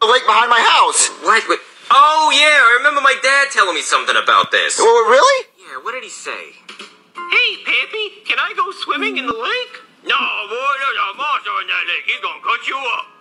the lake behind my house. What? Wait. Oh yeah, I remember my dad telling me something about this. Oh, really? Yeah, what did he say? Hey, Pappy, can I go swimming in the lake? No, boy, there's a monster in that lake. He's gonna cut you up.